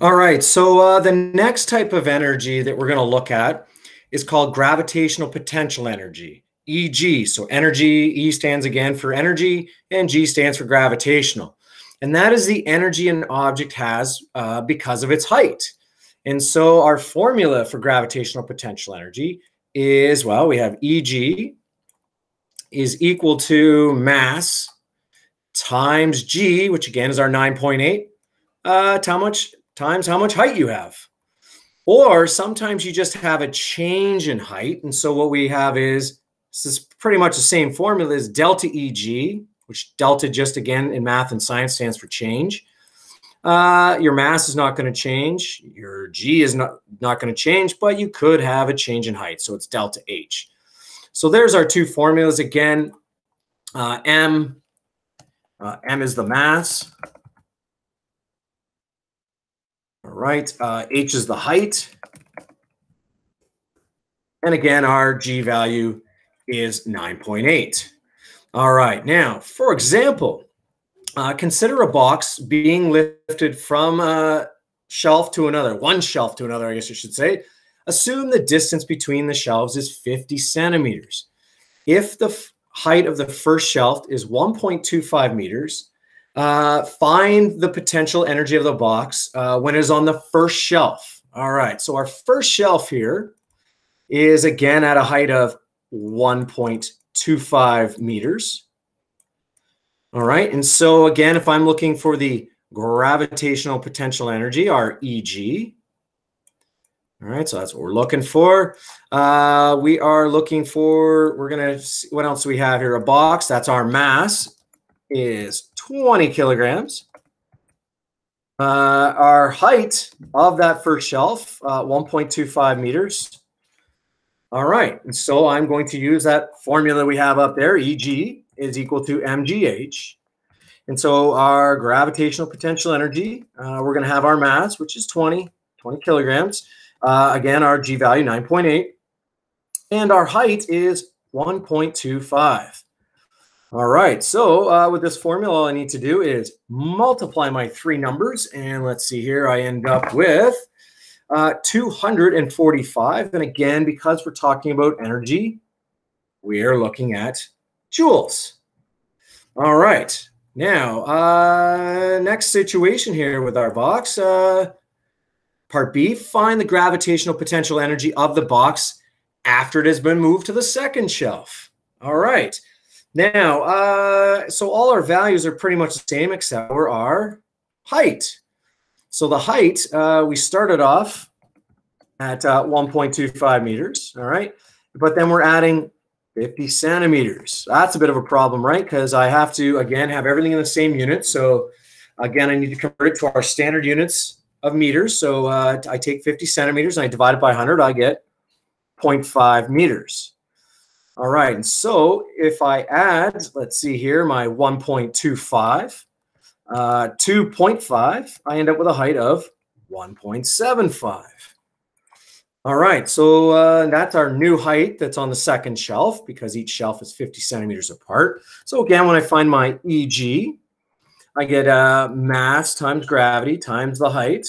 All right, so uh, the next type of energy that we're going to look at is called gravitational potential energy, EG. So energy, E stands again for energy, and G stands for gravitational. And that is the energy an object has uh, because of its height. And so our formula for gravitational potential energy is, well, we have EG is equal to mass times G, which again is our 9.8, uh, how much times how much height you have. Or sometimes you just have a change in height. And so what we have is this is pretty much the same formula as delta EG, which delta just again in math and science stands for change. Uh, your mass is not going to change. Your G is not, not going to change, but you could have a change in height. So it's delta H. So there's our two formulas again. Uh, M, uh, M is the mass. All right, uh, H is the height. And again, our G value is 9.8. All right, now, for example, uh, consider a box being lifted from a shelf to another, one shelf to another, I guess you should say. Assume the distance between the shelves is 50 centimeters. If the height of the first shelf is 1.25 meters, uh, find the potential energy of the box uh, when it is on the first shelf. All right, so our first shelf here is again at a height of 1.25 meters. All right, and so again, if I'm looking for the gravitational potential energy, our EG, all right, so that's what we're looking for. Uh, we are looking for, we're to see, what else we have here? A box, that's our mass, is 20 kilograms. Uh, our height of that first shelf, uh, 1.25 meters. All right, and so I'm going to use that formula we have up there, EG is equal to MGH. And so our gravitational potential energy, uh, we're going to have our mass, which is 20, 20 kilograms. Uh, again, our G value, 9.8. And our height is 1.25. All right, so uh, with this formula, all I need to do is multiply my three numbers. And let's see here, I end up with uh, 245. And again, because we're talking about energy, we are looking at joules. All right, now, uh, next situation here with our box. Uh, part B, find the gravitational potential energy of the box after it has been moved to the second shelf. All right. Now, uh, so all our values are pretty much the same except for our height. So the height, uh, we started off at uh, 1.25 meters, all right? But then we're adding 50 centimeters. That's a bit of a problem, right? Because I have to, again, have everything in the same unit. So again, I need to convert it to our standard units of meters. So uh, I take 50 centimeters and I divide it by 100, I get 0.5 meters. All right, and so if I add, let's see here, my 1.25 uh, 2.5, I end up with a height of 1.75. All right, so uh, that's our new height that's on the second shelf because each shelf is 50 centimeters apart. So again, when I find my EG, I get uh, mass times gravity times the height.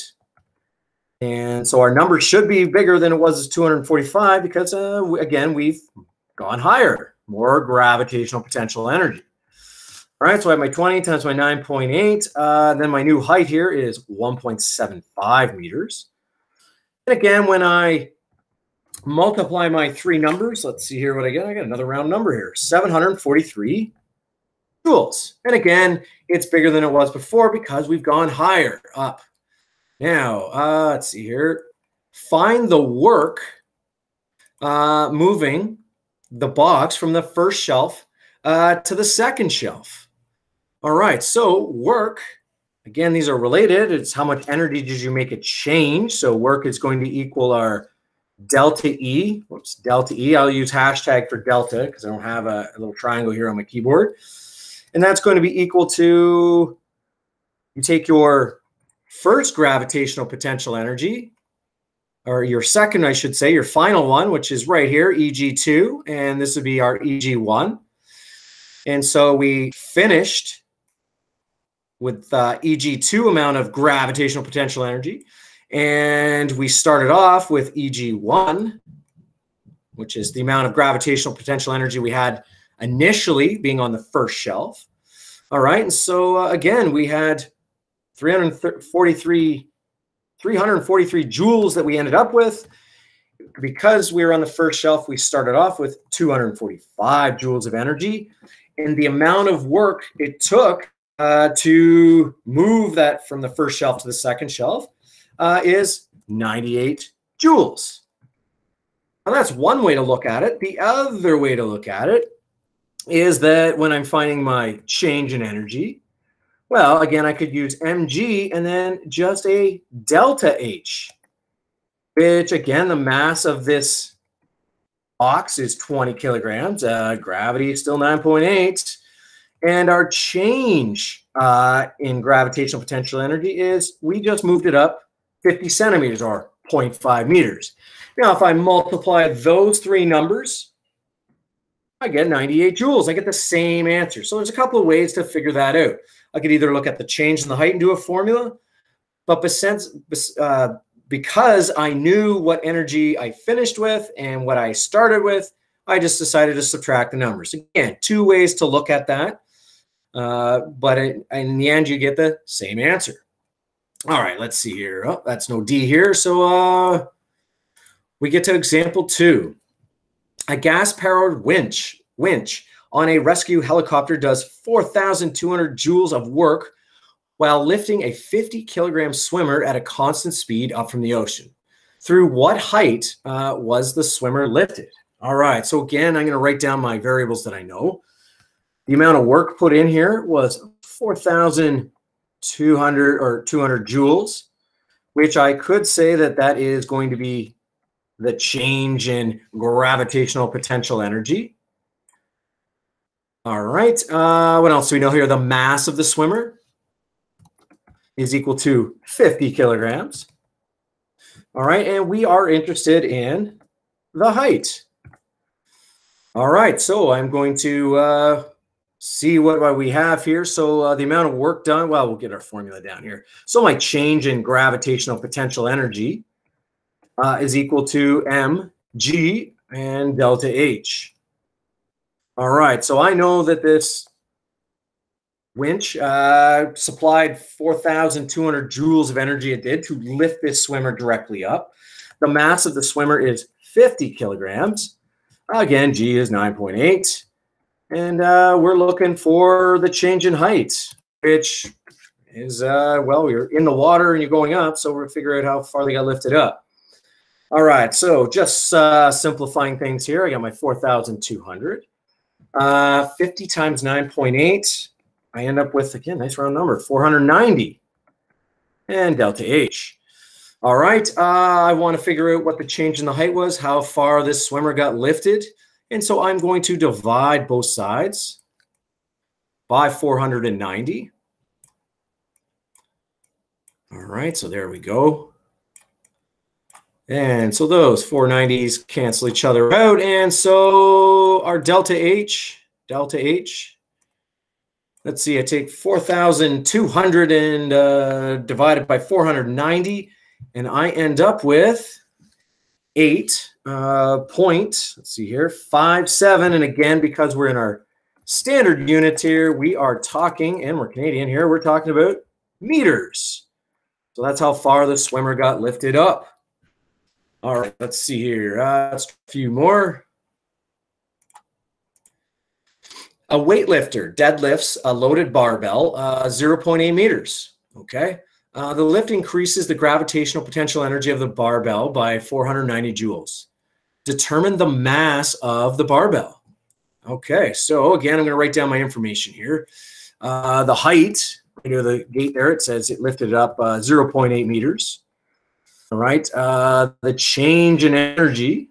And so our number should be bigger than it was 245 because, uh, again, we've gone higher, more gravitational potential energy. All right, so I have my 20 times my 9.8. Uh, then my new height here is 1.75 meters. And again, when I multiply my three numbers, let's see here what I get. I got another round number here, 743 joules. And again, it's bigger than it was before because we've gone higher up. Now, uh, let's see here. Find the work uh, moving the box from the first shelf uh, to the second shelf. All right, so work, again, these are related. It's how much energy did you make a change? So work is going to equal our delta E. Whoops, delta E. I'll use hashtag for delta because I don't have a, a little triangle here on my keyboard. And that's going to be equal to, you take your first gravitational potential energy, or your second, I should say, your final one, which is right here, EG2, and this would be our EG1. And so we finished with uh, EG2 amount of gravitational potential energy. And we started off with EG1, which is the amount of gravitational potential energy we had initially being on the first shelf. All right. And so uh, again, we had 343, 343 joules that we ended up with. Because we were on the first shelf, we started off with 245 joules of energy. And the amount of work it took uh, to move that from the first shelf to the second shelf uh, is 98 joules. And that's one way to look at it. The other way to look at it is that when I'm finding my change in energy, well, again, I could use mg and then just a delta H, which again, the mass of this box is 20 kilograms. Uh, gravity is still 9.8. And our change uh, in gravitational potential energy is we just moved it up 50 centimeters or 0.5 meters. Now, if I multiply those three numbers, I get 98 joules. I get the same answer. So there's a couple of ways to figure that out. I could either look at the change in the height and do a formula, but uh, because I knew what energy I finished with and what I started with, I just decided to subtract the numbers. Again, two ways to look at that. Uh, but it, in the end, you get the same answer. All right, let's see here. Oh, that's no D here. So uh, we get to example two. A gas-powered winch, winch on a rescue helicopter does 4,200 joules of work while lifting a 50 kilogram swimmer at a constant speed up from the ocean. Through what height uh, was the swimmer lifted? All right, so again, I'm going to write down my variables that I know. The amount of work put in here was 4,200 or 200 joules, which I could say that that is going to be the change in gravitational potential energy. All right. Uh, what else do we know here? The mass of the swimmer is equal to 50 kilograms. All right. And we are interested in the height. All right. So I'm going to uh, see what, what we have here. So uh, the amount of work done, well, we'll get our formula down here. So my change in gravitational potential energy uh, is equal to mg and delta H. All right, so I know that this winch uh, supplied 4,200 joules of energy it did to lift this swimmer directly up. The mass of the swimmer is 50 kilograms. Again, G is 9.8. And uh, we're looking for the change in height, which is, uh, well, you're in the water and you're going up, so we're figure out how far they got lifted up. All right, so just uh, simplifying things here. I got my 4,200. Uh, 50 times 9.8, I end up with, again, nice round number, 490. And delta H. All right, uh, I want to figure out what the change in the height was, how far this swimmer got lifted. And so I'm going to divide both sides by 490. All right, so there we go. And so those 490s cancel each other out. And so our delta H, delta H, let's see, I take 4,200 and uh, divided by 490, and I end up with 8 uh, point, let's see here, five, seven. And again, because we're in our standard units here, we are talking, and we're Canadian here, we're talking about meters. So that's how far the swimmer got lifted up. All right, let's see here. Uh, a few more. A weightlifter deadlifts a loaded barbell uh, 0.8 meters. Okay. Uh, the lift increases the gravitational potential energy of the barbell by 490 joules determine the mass of the barbell. Okay, so again, I'm going to write down my information here. Uh, the height, you know, the gate there, it says it lifted up uh, 0.8 meters. All right, uh, the change in energy,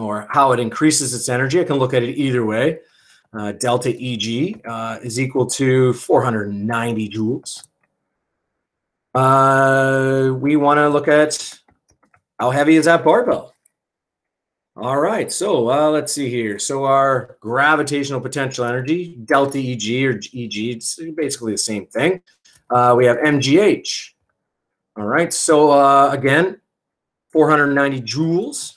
or how it increases its energy, I can look at it either way. Uh, delta EG uh, is equal to 490 joules. Uh, we want to look at how heavy is that barbell? All right, so uh, let's see here. So our gravitational potential energy, delta EG or EG, it's basically the same thing. Uh, we have MGH. All right, so uh, again, 490 joules.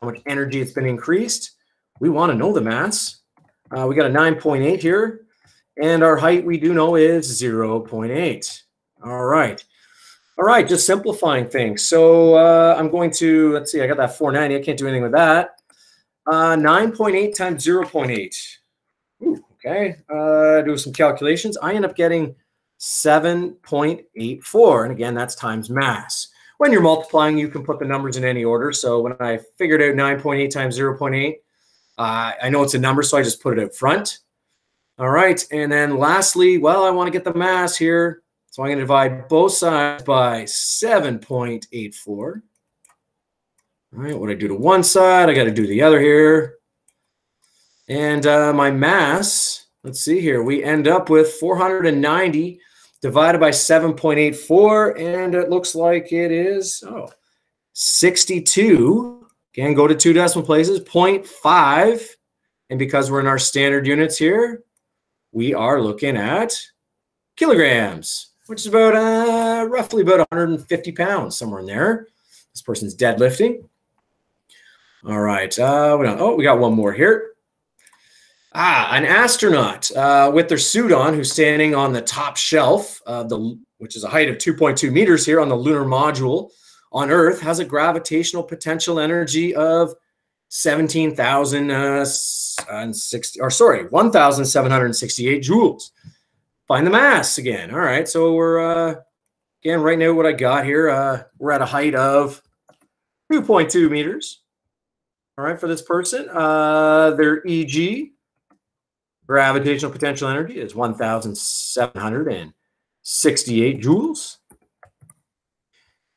How much energy it's been increased. We want to know the mass. Uh, we got a 9.8 here, and our height we do know is 0.8. All right. All right, just simplifying things. So uh, I'm going to, let's see, I got that 490. I can't do anything with that. Uh, 9.8 times 0.8. Ooh, okay, uh, do some calculations. I end up getting 7.84. And again, that's times mass. When you're multiplying, you can put the numbers in any order. So when I figured out 9.8 times 0.8, uh, I know it's a number, so I just put it up front. All right, and then lastly, well, I want to get the mass here. So I'm going to divide both sides by 7.84. All right, what I do to one side, I got to do the other here. And uh, my mass, let's see here, we end up with 490 divided by 7.84, and it looks like it is, oh, 62. Again, go to two decimal places, 0.5. And because we're in our standard units here, we are looking at kilograms which is about uh, roughly about 150 pounds, somewhere in there. This person's deadlifting. All right. Uh, we oh, we got one more here. Ah, an astronaut uh, with their suit on, who's standing on the top shelf, uh, the which is a height of 2.2 meters here on the lunar module on Earth, has a gravitational potential energy of 17,060 uh, or sorry, 1,768 joules find the mass again. All right, so we're uh, again right now what I got here. Uh, we're at a height of 2.2 meters. All right, for this person, uh, their EG gravitational potential energy is 1,768 joules.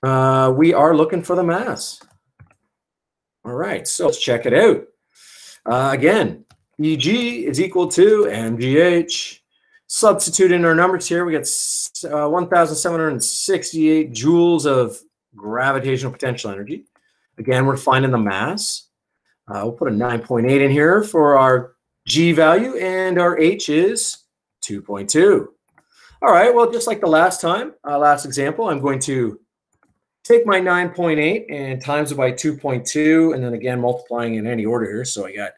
Uh, we are looking for the mass. All right, so let's check it out. Uh, again, EG is equal to MGH substitute in our numbers here. We get uh, 1,768 joules of gravitational potential energy. Again, we're finding the mass. Uh, we'll put a 9.8 in here for our G value, and our H is 2.2. All right, well, just like the last time, uh, last example, I'm going to take my 9.8 and times it by 2.2, and then again multiplying in any order here. So I got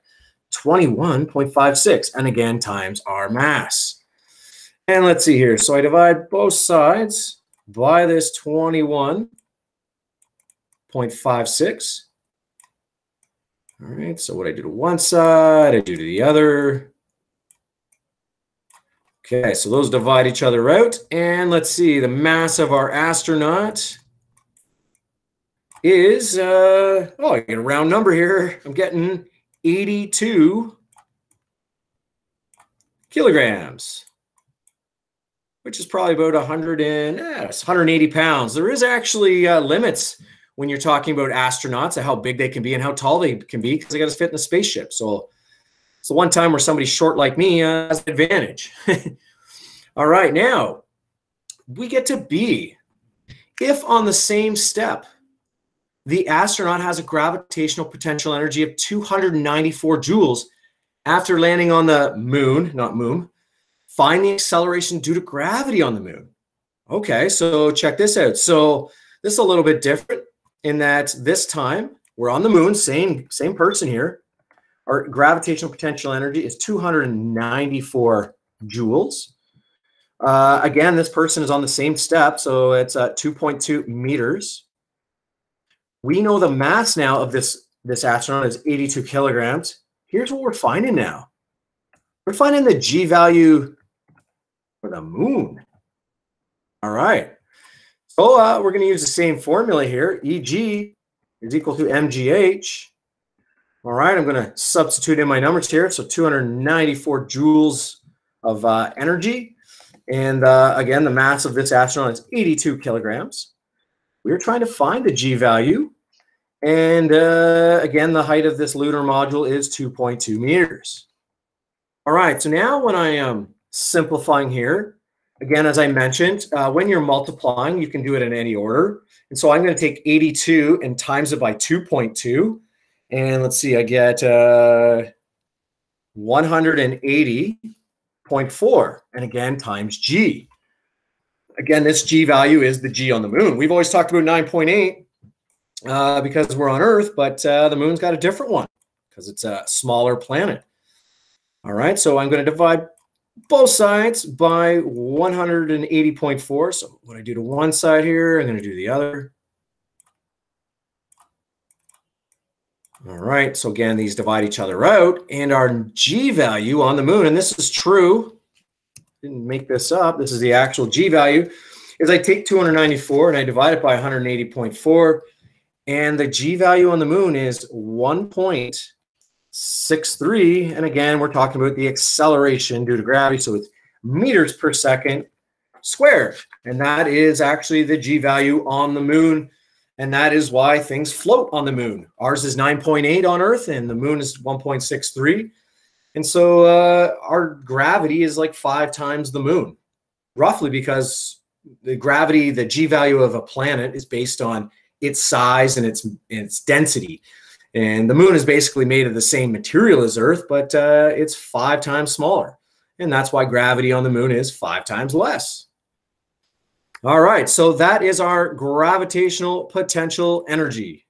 21.56, and again times our mass. And let's see here. So I divide both sides by this 21.56. All right, so what I do to one side, I do to the other. Okay, so those divide each other out. And let's see, the mass of our astronaut is, uh, oh, I get a round number here. I'm getting 82 kilograms which is probably about 100 and eh, 180 pounds. There is actually uh, limits when you're talking about astronauts and how big they can be and how tall they can be because they got to fit in a spaceship. So it's the one time where somebody short like me uh, has an advantage. All right, now we get to B. If on the same step, the astronaut has a gravitational potential energy of 294 joules after landing on the moon, not moon, find the acceleration due to gravity on the moon. Okay, so check this out. So this is a little bit different in that this time we're on the moon, same same person here. Our gravitational potential energy is 294 joules. Uh, again, this person is on the same step, so it's at 2.2 meters. We know the mass now of this, this astronaut is 82 kilograms. Here's what we're finding now. We're finding the G value for the moon. All right. Uh, we're going to use the same formula here. EG is equal to MGH. All right, I'm going to substitute in my numbers here. So 294 joules of uh, energy. And uh, again, the mass of this astronaut is 82 kilograms. We're trying to find the G value. And uh, again, the height of this lunar module is 2.2 meters. All right, so now when I am simplifying here. Again, as I mentioned, uh, when you're multiplying, you can do it in any order. And so I'm going to take 82 and times it by 2.2. And let's see, I get uh, 180.4. And again, times G. Again, this G value is the G on the moon. We've always talked about 9.8 uh, because we're on Earth, but uh, the moon's got a different one because it's a smaller planet. All right, so I'm going to divide both sides by 180.4. So what I do to one side here, I'm going to do the other. All right, so again, these divide each other out, and our G value on the moon, and this is true, didn't make this up, this is the actual G value, is I take 294 and I divide it by 180.4, and the G value on the moon is 1.63, and again, we're talking about the acceleration due to gravity, so it's meters per second squared, and that is actually the G value on the moon and that is why things float on the moon. Ours is 9.8 on Earth, and the moon is 1.63. And so uh, our gravity is like five times the moon, roughly because the gravity, the G value of a planet is based on its size and its, and its density. And the moon is basically made of the same material as Earth, but uh, it's five times smaller. And that's why gravity on the moon is five times less. All right, so that is our gravitational potential energy.